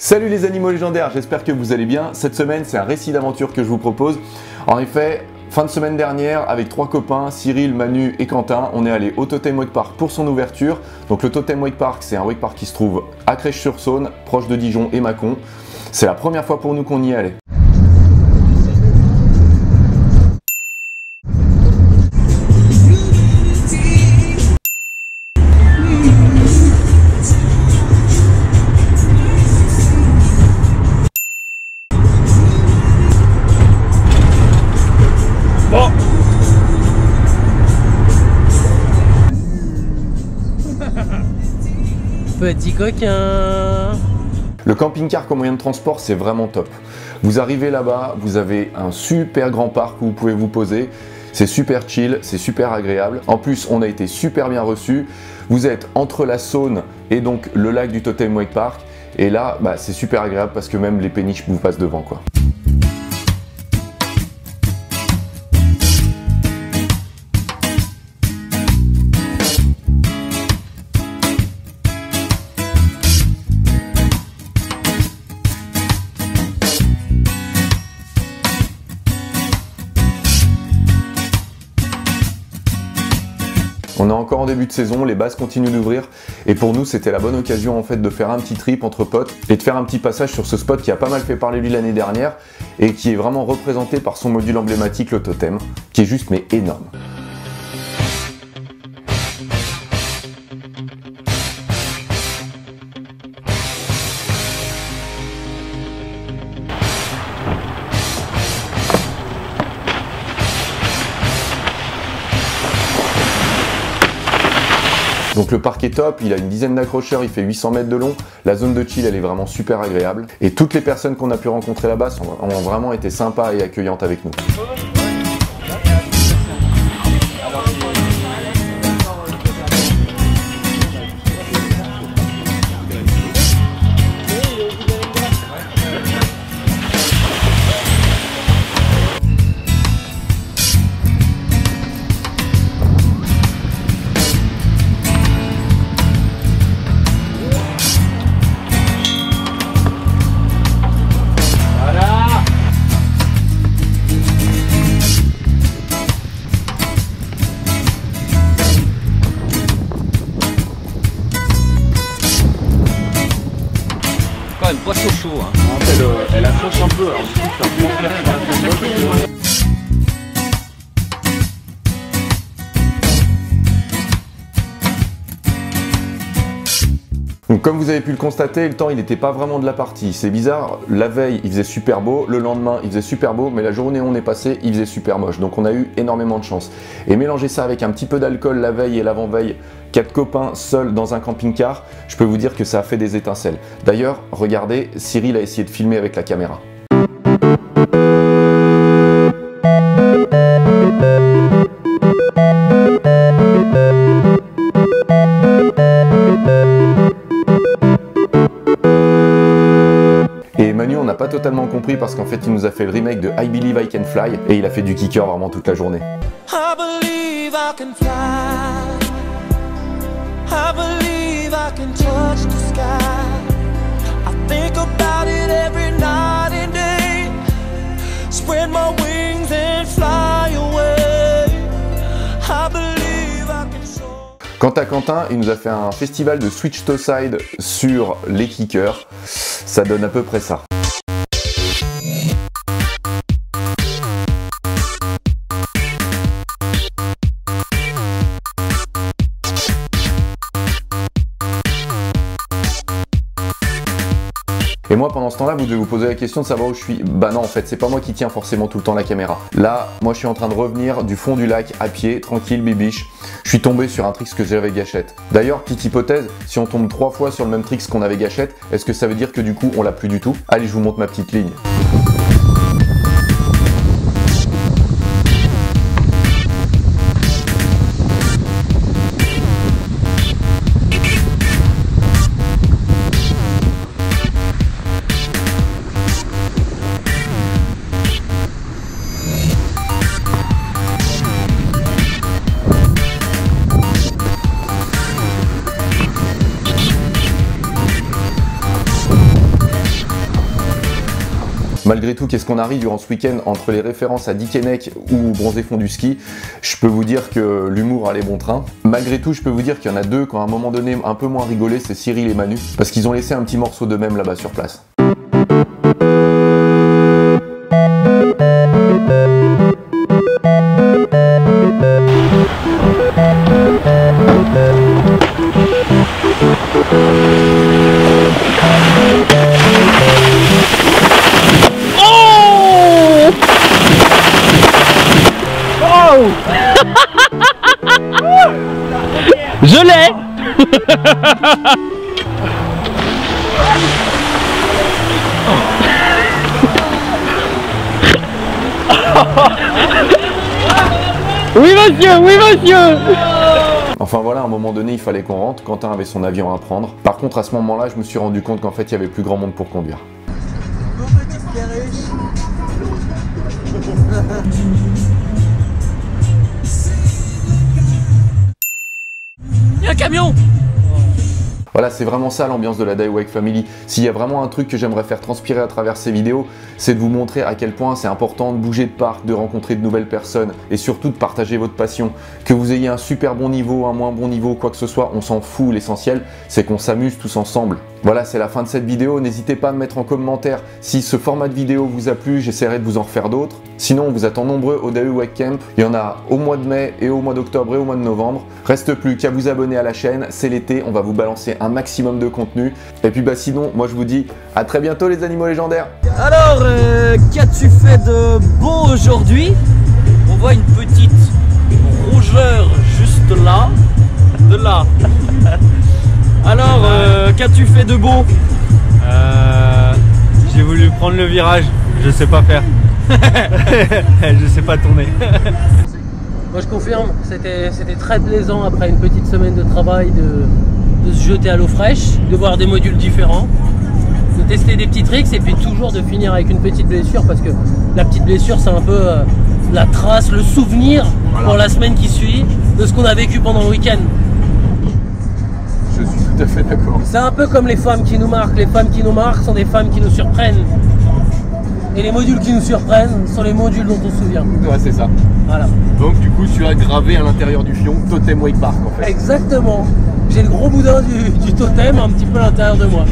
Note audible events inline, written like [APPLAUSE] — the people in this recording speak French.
Salut les animaux légendaires, j'espère que vous allez bien. Cette semaine, c'est un récit d'aventure que je vous propose. En effet, fin de semaine dernière, avec trois copains, Cyril, Manu et Quentin, on est allé au Totem Wake Park pour son ouverture. Donc le Totem Wake Park, c'est un wake park qui se trouve à Crèche-sur-Saône, proche de Dijon et Mâcon. C'est la première fois pour nous qu'on y allait. [LAUGHS] Petit coquin Le camping-car comme moyen de transport, c'est vraiment top. Vous arrivez là-bas, vous avez un super grand parc où vous pouvez vous poser. C'est super chill, c'est super agréable. En plus, on a été super bien reçus. Vous êtes entre la Saône et donc le lac du Totem Wake Park. Et là, bah, c'est super agréable parce que même les péniches vous passent devant. quoi. On est encore en début de saison, les bases continuent d'ouvrir et pour nous c'était la bonne occasion en fait de faire un petit trip entre potes et de faire un petit passage sur ce spot qui a pas mal fait parler lui l'année dernière et qui est vraiment représenté par son module emblématique le totem qui est juste mais énorme. Donc le parc est top, il a une dizaine d'accrocheurs, il fait 800 mètres de long. La zone de chill, elle est vraiment super agréable. Et toutes les personnes qu'on a pu rencontrer là-bas ont vraiment été sympas et accueillantes avec nous. Hein. Elle, elle accroche un peu, alors c'est Donc comme vous avez pu le constater, le temps il n'était pas vraiment de la partie. C'est bizarre, la veille il faisait super beau, le lendemain il faisait super beau, mais la journée où on est passé il faisait super moche. Donc on a eu énormément de chance. Et mélanger ça avec un petit peu d'alcool la veille et l'avant-veille, quatre copains seuls dans un camping-car, je peux vous dire que ça a fait des étincelles. D'ailleurs, regardez, Cyril a essayé de filmer avec la caméra. Compris parce qu'en fait, il nous a fait le remake de I Believe I Can Fly et il a fait du kicker vraiment toute la journée. I believe I can fly. I believe I can touch the sky. I think about it every night and day. Spread my wings and fly away. I believe I can soar. Quant à Quentin, il nous a fait un festival de switch to side sur les kickers. Ça donne à peu près ça. Et moi pendant ce temps-là, vous devez vous poser la question de savoir où je suis. Bah non, en fait, c'est pas moi qui tiens forcément tout le temps la caméra. Là, moi je suis en train de revenir du fond du lac à pied, tranquille, bibiche. Je suis tombé sur un tricks que j'avais gâchette. D'ailleurs, petite hypothèse, si on tombe trois fois sur le même tricks qu'on avait gâchette, est-ce que ça veut dire que du coup on l'a plus du tout? Allez, je vous montre ma petite ligne. Malgré tout, qu'est-ce qu'on arrive durant ce week-end entre les références à Dickeneck ou Bronzé fond du ski Je peux vous dire que l'humour a les bons trains. Malgré tout, je peux vous dire qu'il y en a deux qui ont à un moment donné un peu moins rigolé, c'est Cyril et Manu, parce qu'ils ont laissé un petit morceau d'eux-mêmes là-bas sur place. Je l'ai Oui monsieur, oui monsieur Enfin voilà, à un moment donné, il fallait qu'on rentre. Quentin avait son avion à prendre. Par contre, à ce moment-là, je me suis rendu compte qu'en fait, il y avait plus grand monde pour conduire. Voilà, c'est vraiment ça l'ambiance de la Daiwake Family. S'il y a vraiment un truc que j'aimerais faire transpirer à travers ces vidéos, c'est de vous montrer à quel point c'est important de bouger de parc, de rencontrer de nouvelles personnes et surtout de partager votre passion. Que vous ayez un super bon niveau, un moins bon niveau, quoi que ce soit, on s'en fout. L'essentiel, c'est qu'on s'amuse tous ensemble. Voilà, c'est la fin de cette vidéo. N'hésitez pas à me mettre en commentaire si ce format de vidéo vous a plu. J'essaierai de vous en refaire d'autres. Sinon, on vous attend nombreux au DAE Wake Camp. Il y en a au mois de mai et au mois d'octobre et au mois de novembre. Reste plus qu'à vous abonner à la chaîne. C'est l'été, on va vous balancer un maximum de contenu. Et puis bah sinon, moi je vous dis à très bientôt les animaux légendaires. Alors, euh, qu'as-tu fait de beau aujourd'hui? On voit une petite rougeur juste là, de là. [LAUGHS] Alors, euh, qu'as-tu fait de beau Euh, J'ai voulu prendre le virage, je sais pas faire. [LAUGHS] je sais pas tourner. Moi je confirme, c'était c'était très plaisant après une petite semaine de travail de, de se jeter à l'eau fraîche, de voir des modules différents, de tester des petits tricks et puis toujours de finir avec une petite blessure parce que la petite blessure c'est un peu euh, la trace, le souvenir pour la semaine qui suit de ce qu'on a vécu pendant le week-end. Je suis tout à fait d'accord. C'est un peu comme les femmes qui nous marquent. Les femmes qui nous marquent sont des femmes qui nous surprennent. Et les modules qui nous surprennent sont les modules dont on se souvient. Ouais, c'est ça. Voilà. Donc du coup, tu as gravé à l'intérieur du fion Totem Wake Park en fait. Exactement. J'ai le gros boudin du, du totem un petit peu à l'intérieur de moi.